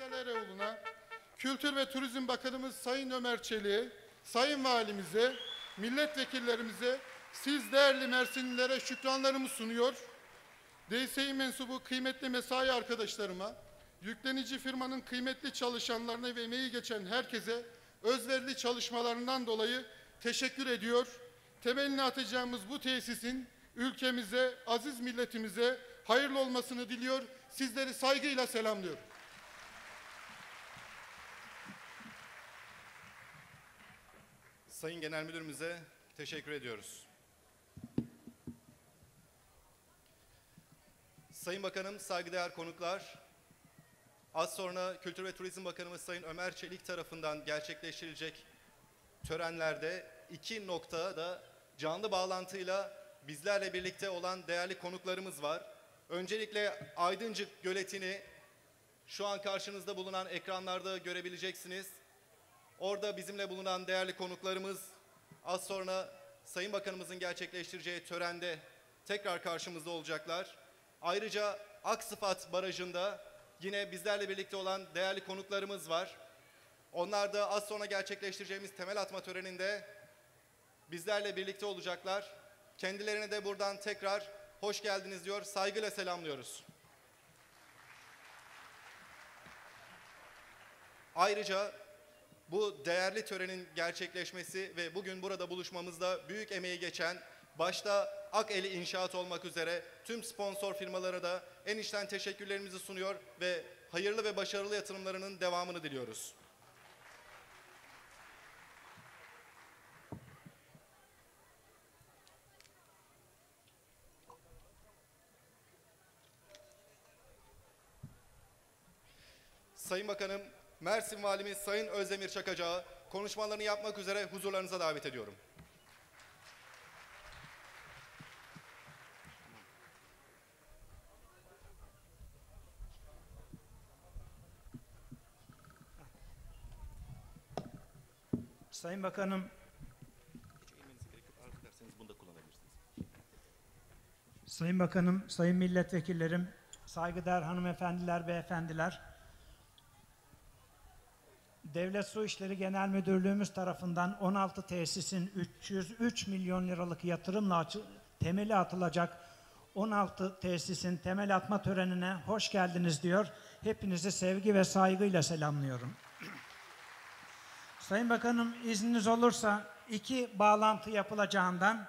Veysel Eroğlu'na, Kültür ve Turizm Bakanımız Sayın Ömer Çelik'e, Sayın Valimize, milletvekillerimize, siz değerli Mersinlilere şükranlarımı sunuyor. DSİ mensubu kıymetli mesai arkadaşlarıma, yüklenici firmanın kıymetli çalışanlarına ve emeği geçen herkese özverili çalışmalarından dolayı teşekkür ediyor. Temelini atacağımız bu tesisin ülkemize, aziz milletimize hayırlı olmasını diliyor. Sizleri saygıyla selamlıyorum. Sayın Genel Müdürümüze teşekkür ediyoruz. Sayın Bakanım, saygıdeğer konuklar, az sonra Kültür ve Turizm Bakanımız Sayın Ömer Çelik tarafından gerçekleştirilecek törenlerde iki noktada canlı bağlantıyla bizlerle birlikte olan değerli konuklarımız var. Öncelikle Aydıncık Göleti'ni şu an karşınızda bulunan ekranlarda görebileceksiniz. Orada bizimle bulunan değerli konuklarımız az sonra Sayın Bakanımızın gerçekleştireceği törende tekrar karşımızda olacaklar. Ayrıca Aksıfat Barajı'nda yine bizlerle birlikte olan değerli konuklarımız var. Onlar da az sonra gerçekleştireceğimiz temel atma töreninde bizlerle birlikte olacaklar. Kendilerine de buradan tekrar hoş geldiniz diyor, saygıyla selamlıyoruz. Ayrıca bu değerli törenin gerçekleşmesi ve bugün burada buluşmamızda büyük emeği geçen başta Akeli İnşaat olmak üzere tüm sponsor firmalara da en içten teşekkürlerimizi sunuyor ve hayırlı ve başarılı yatırımlarının devamını diliyoruz. Sayın Bakanım, Mersin Valimiz Sayın Özdemir Çakacak'ı konuşmalarını yapmak üzere huzurlarınıza davet ediyorum. Sayın Bakanım, Sayın Bakanım, Sayın Milletvekillerim, saygıdeğer hanımefendiler, beyefendiler, Devlet Su İşleri Genel Müdürlüğümüz tarafından 16 tesisin 303 milyon liralık yatırımla temeli atılacak 16 tesisin temel atma törenine hoş geldiniz diyor. Hepinizi sevgi ve saygıyla selamlıyorum. Sayın Bakanım izniniz olursa iki bağlantı yapılacağından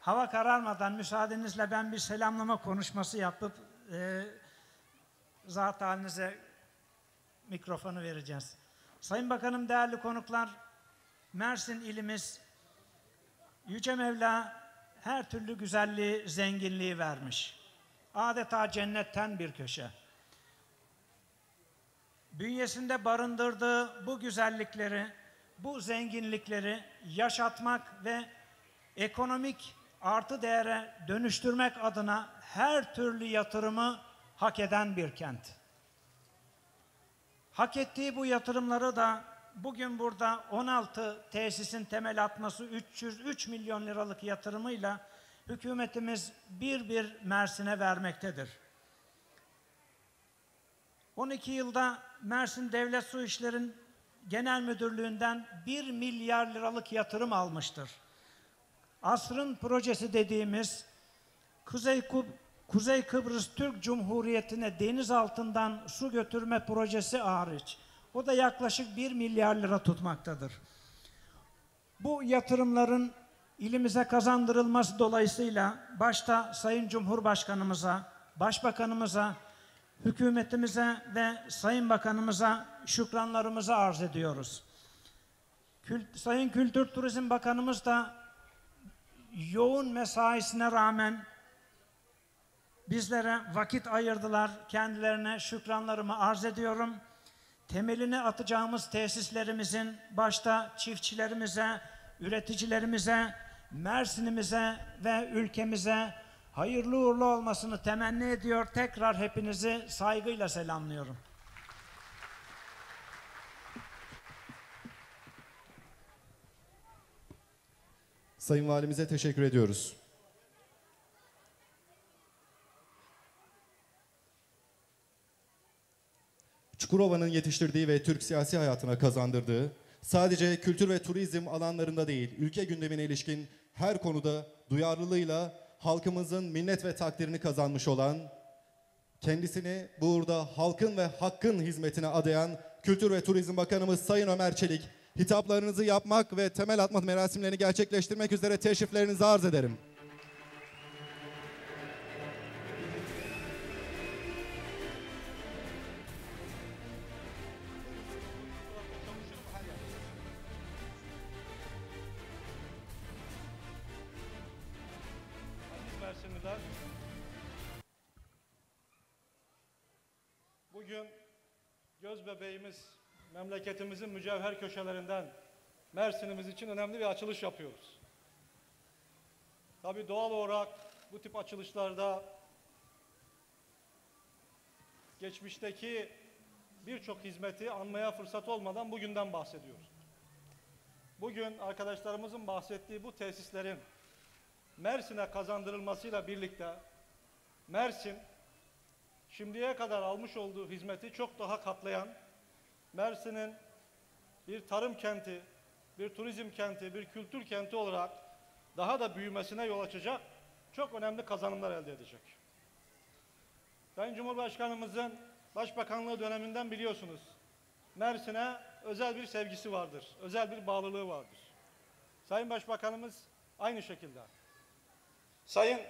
hava kararmadan müsaadenizle ben bir selamlama konuşması yapıp e, zat halinize mikrofonu vereceğiz. Sayın Bakanım, değerli konuklar, Mersin ilimiz Yüce Mevla her türlü güzelliği, zenginliği vermiş. Adeta cennetten bir köşe. Bünyesinde barındırdığı bu güzellikleri, bu zenginlikleri yaşatmak ve ekonomik artı değere dönüştürmek adına her türlü yatırımı hak eden bir kent. Hak ettiği bu yatırımları da bugün burada 16 tesisin temel atması 303 milyon liralık yatırımıyla hükümetimiz bir bir Mersin'e vermektedir. 12 yılda Mersin Devlet Su İşlerin Genel Müdürlüğü'nden 1 milyar liralık yatırım almıştır. Asrın projesi dediğimiz Kuzey, Kub- Kuzey Kıbrıs Türk Cumhuriyeti'ne deniz altından su götürme projesi hariç. O da yaklaşık 1 milyar lira tutmaktadır. Bu yatırımların ilimize kazandırılması dolayısıyla başta Sayın Cumhurbaşkanımıza, Başbakanımıza, hükümetimize ve Sayın Bakanımıza şükranlarımızı arz ediyoruz. Kült- Sayın Kültür Turizm Bakanımız da yoğun mesaisine rağmen bizlere vakit ayırdılar. Kendilerine şükranlarımı arz ediyorum. Temelini atacağımız tesislerimizin başta çiftçilerimize, üreticilerimize, Mersin'imize ve ülkemize hayırlı uğurlu olmasını temenni ediyor. Tekrar hepinizi saygıyla selamlıyorum. Sayın Valimize teşekkür ediyoruz. Çukurova'nın yetiştirdiği ve Türk siyasi hayatına kazandırdığı, sadece kültür ve turizm alanlarında değil, ülke gündemine ilişkin her konuda duyarlılığıyla halkımızın minnet ve takdirini kazanmış olan, kendisini burada halkın ve hakkın hizmetine adayan Kültür ve Turizm Bakanımız Sayın Ömer Çelik, hitaplarınızı yapmak ve temel atma merasimlerini gerçekleştirmek üzere teşriflerinizi arz ederim. Bebeğimiz, memleketimizin mücevher köşelerinden Mersin'imiz için önemli bir açılış yapıyoruz. Tabii doğal olarak bu tip açılışlarda geçmişteki birçok hizmeti anmaya fırsat olmadan bugünden bahsediyoruz. Bugün arkadaşlarımızın bahsettiği bu tesislerin Mersin'e kazandırılmasıyla birlikte Mersin şimdiye kadar almış olduğu hizmeti çok daha katlayan Mersin'in bir tarım kenti, bir turizm kenti, bir kültür kenti olarak daha da büyümesine yol açacak çok önemli kazanımlar elde edecek. Sayın Cumhurbaşkanımızın Başbakanlığı döneminden biliyorsunuz. Mersin'e özel bir sevgisi vardır, özel bir bağlılığı vardır. Sayın Başbakanımız aynı şekilde. Sayın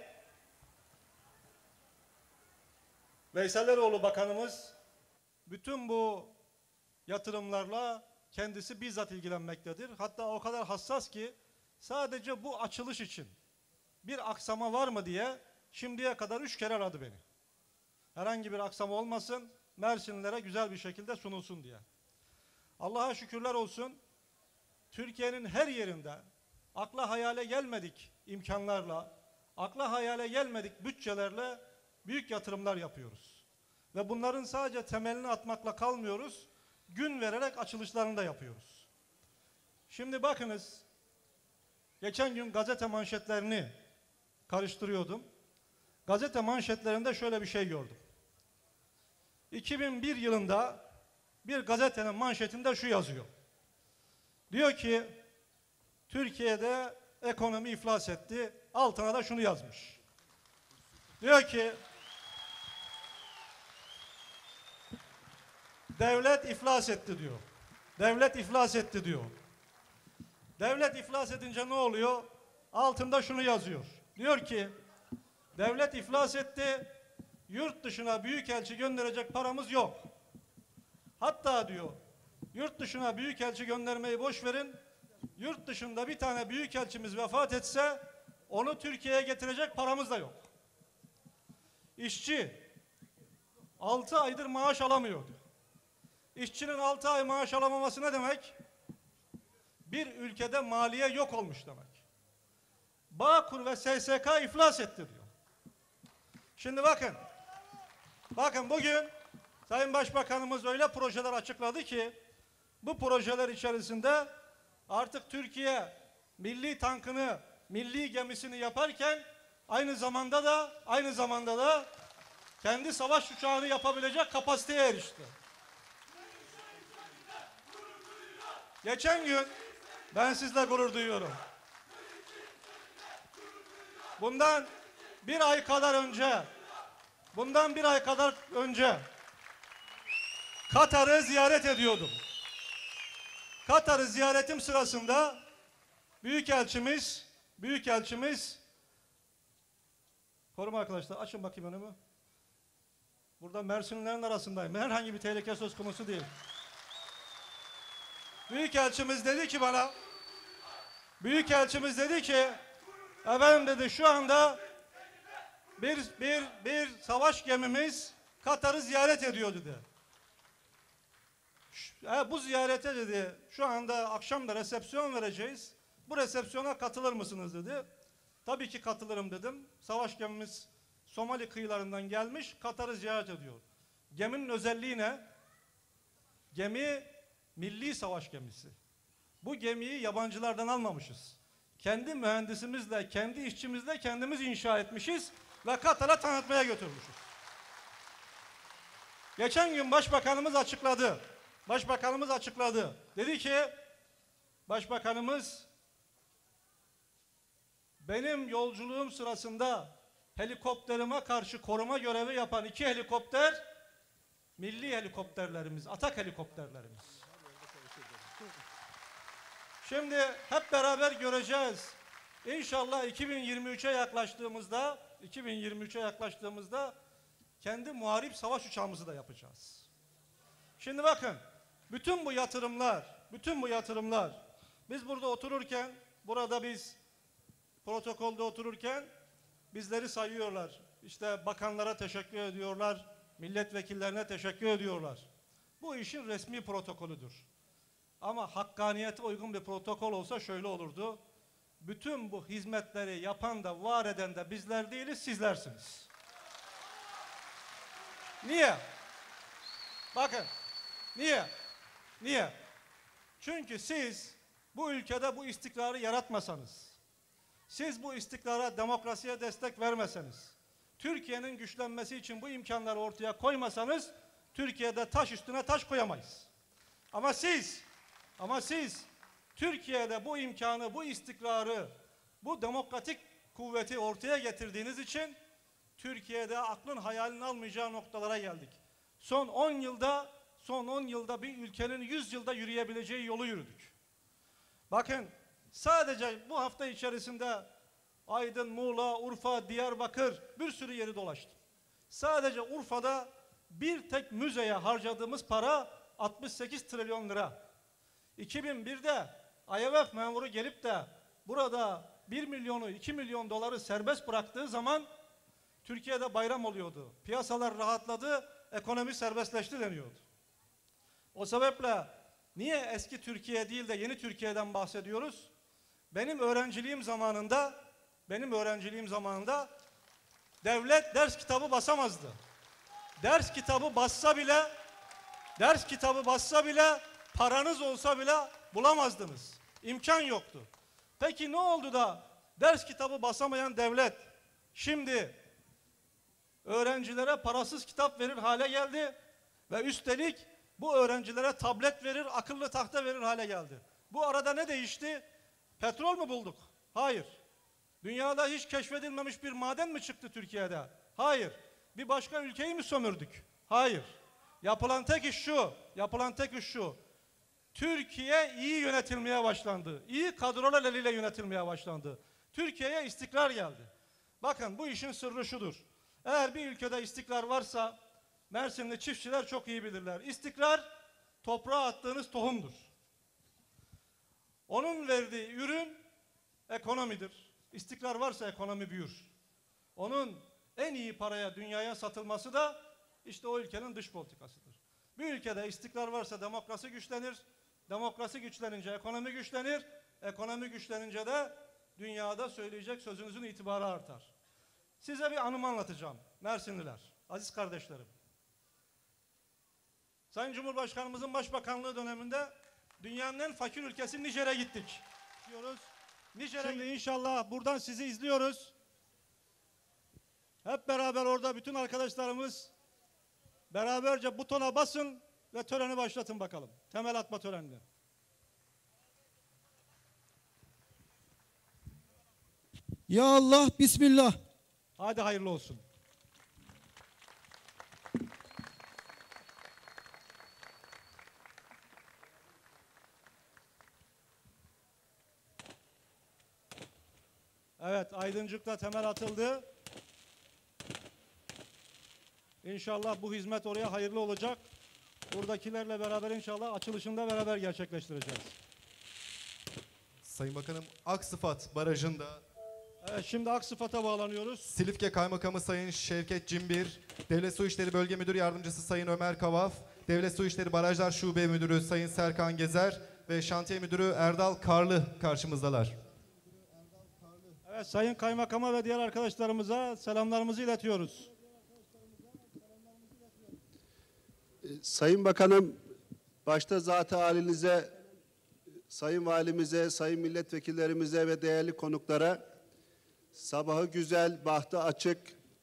Veysel Eroğlu Bakanımız bütün bu yatırımlarla kendisi bizzat ilgilenmektedir. Hatta o kadar hassas ki sadece bu açılış için bir aksama var mı diye şimdiye kadar üç kere aradı beni. Herhangi bir aksama olmasın, Mersinlilere güzel bir şekilde sunulsun diye. Allah'a şükürler olsun, Türkiye'nin her yerinde akla hayale gelmedik imkanlarla, akla hayale gelmedik bütçelerle büyük yatırımlar yapıyoruz. Ve bunların sadece temelini atmakla kalmıyoruz, gün vererek açılışlarını da yapıyoruz. Şimdi bakınız, geçen gün gazete manşetlerini karıştırıyordum. Gazete manşetlerinde şöyle bir şey gördüm. 2001 yılında bir gazetenin manşetinde şu yazıyor. Diyor ki Türkiye'de ekonomi iflas etti. Altına da şunu yazmış. Diyor ki devlet iflas etti diyor. Devlet iflas etti diyor. Devlet iflas edince ne oluyor? Altında şunu yazıyor. Diyor ki devlet iflas etti. Yurt dışına büyükelçi gönderecek paramız yok. Hatta diyor yurt dışına büyükelçi göndermeyi boş verin. Yurt dışında bir tane büyükelçimiz vefat etse onu Türkiye'ye getirecek paramız da yok. İşçi 6 aydır maaş alamıyordu. İşçinin 6 ay maaş alamaması ne demek? Bir ülkede maliye yok olmuş demek. Bağkur ve SSK iflas etti diyor. Şimdi bakın. Bakın bugün Sayın Başbakanımız öyle projeler açıkladı ki bu projeler içerisinde artık Türkiye milli tankını, milli gemisini yaparken aynı zamanda da aynı zamanda da kendi savaş uçağını yapabilecek kapasiteye erişti. Geçen gün ben sizle gurur duyuyorum. Bundan bir ay kadar önce bundan bir ay kadar önce Katar'ı ziyaret ediyordum. Katar'ı ziyaretim sırasında Büyükelçimiz Büyükelçimiz Koruma arkadaşlar açın bakayım önümü. Burada Mersinlilerin arasındayım. Herhangi bir tehlike söz konusu değil. Büyükelçimiz dedi ki bana Büyükelçimiz dedi ki efendim dedi şu anda bir bir bir savaş gemimiz Katar'ı ziyaret ediyor dedi. E, bu ziyarete dedi şu anda akşam da resepsiyon vereceğiz. Bu resepsiyona katılır mısınız dedi. Tabii ki katılırım dedim. Savaş gemimiz Somali kıyılarından gelmiş Katar'ı ziyaret ediyor. Geminin özelliği ne? Gemi milli savaş gemisi. Bu gemiyi yabancılardan almamışız. Kendi mühendisimizle, kendi işçimizle kendimiz inşa etmişiz ve Katar'a tanıtmaya götürmüşüz. Geçen gün Başbakanımız açıkladı. Başbakanımız açıkladı. Dedi ki Başbakanımız benim yolculuğum sırasında helikopterime karşı koruma görevi yapan iki helikopter milli helikopterlerimiz, atak helikopterlerimiz. Şimdi hep beraber göreceğiz. İnşallah 2023'e yaklaştığımızda 2023'e yaklaştığımızda kendi muharip savaş uçağımızı da yapacağız. Şimdi bakın bütün bu yatırımlar, bütün bu yatırımlar biz burada otururken, burada biz protokolde otururken bizleri sayıyorlar. İşte bakanlara teşekkür ediyorlar, milletvekillerine teşekkür ediyorlar. Bu işin resmi protokolüdür. Ama hakkaniyete uygun bir protokol olsa şöyle olurdu. Bütün bu hizmetleri yapan da var eden de bizler değiliz, sizlersiniz. Niye? Bakın, niye? Niye? Çünkü siz bu ülkede bu istikrarı yaratmasanız, siz bu istikrara, demokrasiye destek vermeseniz, Türkiye'nin güçlenmesi için bu imkanları ortaya koymasanız, Türkiye'de taş üstüne taş koyamayız. Ama siz, ama siz Türkiye'de bu imkanı, bu istikrarı, bu demokratik kuvveti ortaya getirdiğiniz için Türkiye'de aklın hayalin almayacağı noktalara geldik. Son 10 yılda, son 10 yılda bir ülkenin 100 yılda yürüyebileceği yolu yürüdük. Bakın sadece bu hafta içerisinde Aydın, Muğla, Urfa, Diyarbakır bir sürü yeri dolaştım. Sadece Urfa'da bir tek müzeye harcadığımız para 68 trilyon lira. 2001'de IMF memuru gelip de burada 1 milyonu 2 milyon doları serbest bıraktığı zaman Türkiye'de bayram oluyordu. Piyasalar rahatladı, ekonomi serbestleşti deniyordu. O sebeple niye eski Türkiye değil de yeni Türkiye'den bahsediyoruz? Benim öğrenciliğim zamanında, benim öğrenciliğim zamanında devlet ders kitabı basamazdı. Ders kitabı bassa bile, ders kitabı bassa bile, paranız olsa bile bulamazdınız. İmkan yoktu. Peki ne oldu da ders kitabı basamayan devlet şimdi öğrencilere parasız kitap verir hale geldi ve üstelik bu öğrencilere tablet verir, akıllı tahta verir hale geldi. Bu arada ne değişti? Petrol mü bulduk? Hayır. Dünyada hiç keşfedilmemiş bir maden mi çıktı Türkiye'de? Hayır. Bir başka ülkeyi mi sömürdük? Hayır. Yapılan tek iş şu, yapılan tek iş şu. Türkiye iyi yönetilmeye başlandı. İyi kadrolar eliyle yönetilmeye başlandı. Türkiye'ye istikrar geldi. Bakın bu işin sırrı şudur. Eğer bir ülkede istikrar varsa Mersinli çiftçiler çok iyi bilirler. İstikrar toprağa attığınız tohumdur. Onun verdiği ürün ekonomidir. İstikrar varsa ekonomi büyür. Onun en iyi paraya dünyaya satılması da işte o ülkenin dış politikasıdır. Bir ülkede istikrar varsa demokrasi güçlenir. Demokrasi güçlenince ekonomi güçlenir. Ekonomi güçlenince de dünyada söyleyecek sözünüzün itibarı artar. Size bir anımı anlatacağım. Mersinliler, aziz kardeşlerim. Sayın Cumhurbaşkanımızın başbakanlığı döneminde dünyanın en fakir ülkesi Nijer'e gittik. Diyoruz. Nijer'e Şimdi inşallah buradan sizi izliyoruz. Hep beraber orada bütün arkadaşlarımız beraberce butona basın ve töreni başlatın bakalım. Temel atma törenini. Ya Allah, Bismillah. Hadi hayırlı olsun. Evet, Aydıncık'ta temel atıldı. İnşallah bu hizmet oraya hayırlı olacak. Buradakilerle beraber inşallah açılışında beraber gerçekleştireceğiz. Sayın Bakanım Aksıfat Barajı'nda Evet, şimdi Aksıfat'a bağlanıyoruz. Silifke Kaymakamı Sayın Şevket Cimbir, Devlet Su İşleri Bölge Müdür Yardımcısı Sayın Ömer Kavaf, Devlet Su İşleri Barajlar Şube Müdürü Sayın Serkan Gezer ve Şantiye Müdürü Erdal Karlı karşımızdalar. Evet, Sayın Kaymakama ve diğer arkadaşlarımıza selamlarımızı iletiyoruz. Sayın Bakanım, başta zat-ı halinize, Sayın Valimize, Sayın Milletvekillerimize ve değerli konuklara sabahı güzel, bahtı açık,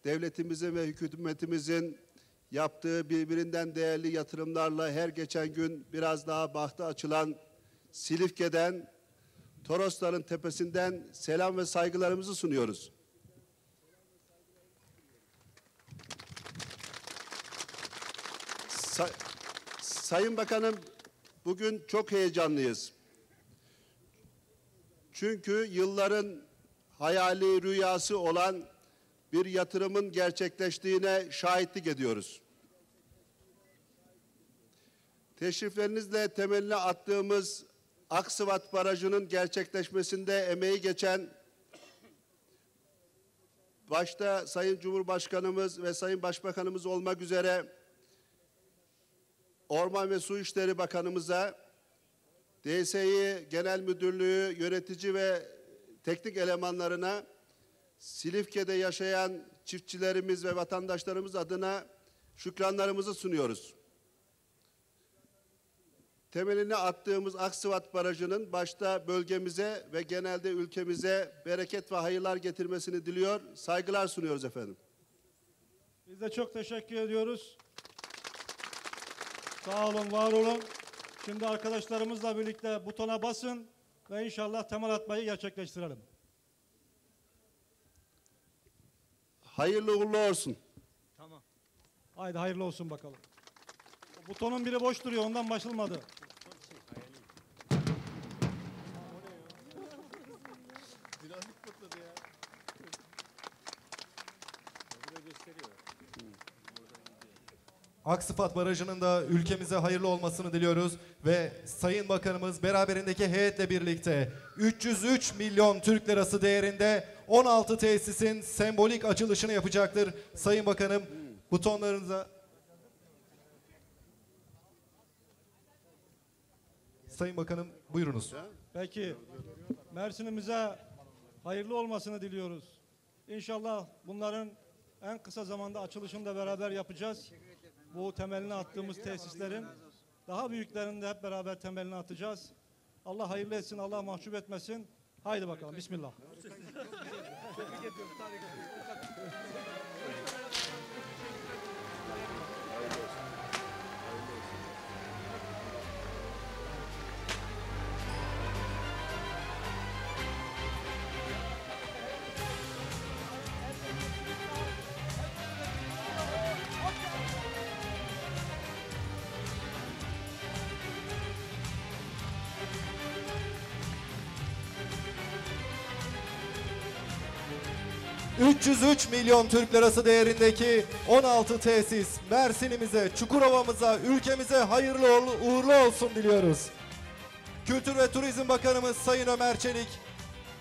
devletimizin ve hükümetimizin yaptığı birbirinden değerli yatırımlarla her geçen gün biraz daha bahtı açılan Silifke'den, Torosların tepesinden selam ve saygılarımızı sunuyoruz. Sayın Bakanım, bugün çok heyecanlıyız. Çünkü yılların hayali rüyası olan bir yatırımın gerçekleştiğine şahitlik ediyoruz. Teşriflerinizle temeline attığımız Aksıvat Barajı'nın gerçekleşmesinde emeği geçen başta Sayın Cumhurbaşkanımız ve Sayın Başbakanımız olmak üzere Orman ve Su İşleri Bakanımıza, DSİ Genel Müdürlüğü yönetici ve teknik elemanlarına, Silifke'de yaşayan çiftçilerimiz ve vatandaşlarımız adına şükranlarımızı sunuyoruz. Temelini attığımız Aksıvat Barajı'nın başta bölgemize ve genelde ülkemize bereket ve hayırlar getirmesini diliyor, saygılar sunuyoruz efendim. Biz de çok teşekkür ediyoruz. Sağ olun, var olun. Şimdi arkadaşlarımızla birlikte butona basın ve inşallah temel atmayı gerçekleştirelim. Hayırlı uğurlu olsun. Haydi hayırlı olsun bakalım. Butonun biri boş duruyor, ondan başılmadı. Aksıfat Barajı'nın da ülkemize hayırlı olmasını diliyoruz ve Sayın Bakanımız beraberindeki heyetle birlikte 303 milyon Türk lirası değerinde 16 tesisin sembolik açılışını yapacaktır. Sayın Bakanım butonlarınıza Sayın Bakanım buyurunuz. Peki, Mersin'imize hayırlı olmasını diliyoruz. İnşallah bunların en kısa zamanda açılışını da beraber yapacağız. Bu temelini attığımız tesislerin daha büyüklerini de hep beraber temelini atacağız. Allah hayırlı etsin, Allah mahcup etmesin. Haydi bakalım, Bismillah. ...303 milyon Türk lirası değerindeki 16 tesis Mersin'imize, Çukurova'mıza, ülkemize hayırlı uğurlu- olsun diliyoruz. Kültür ve Turizm Bakanımız Sayın Ömer Çelik,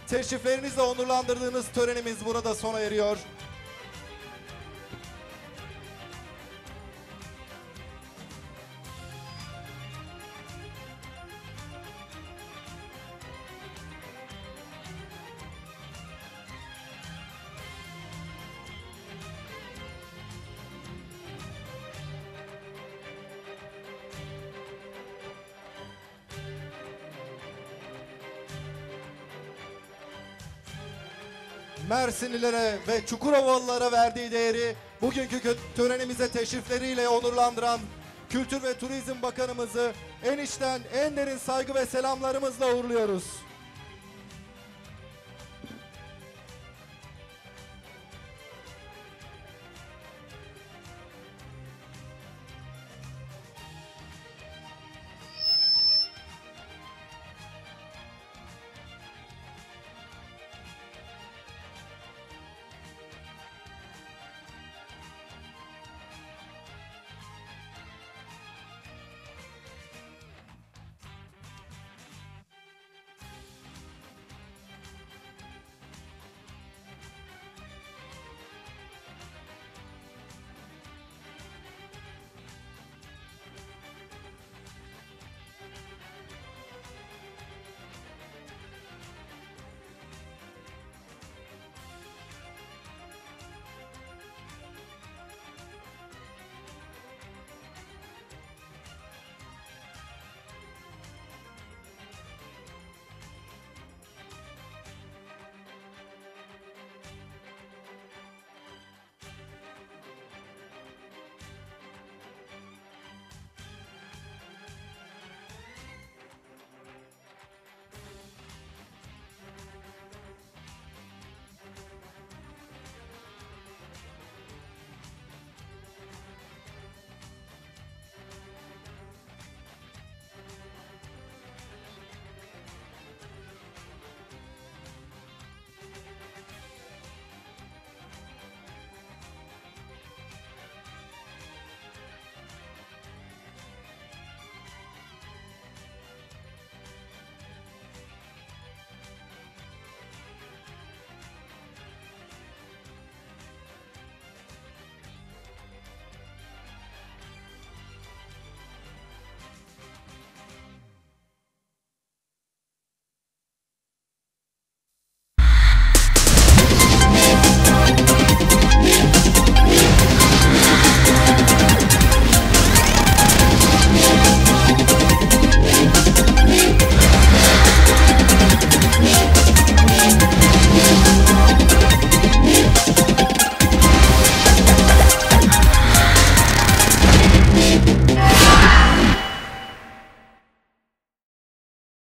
teşriflerinizle onurlandırdığınız törenimiz burada sona eriyor. Mersinlilere ve Çukurovalılara verdiği değeri bugünkü törenimize teşrifleriyle onurlandıran Kültür ve Turizm Bakanımızı en içten en derin saygı ve selamlarımızla uğurluyoruz.